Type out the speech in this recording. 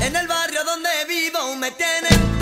En el barrio donde vivo me tiene.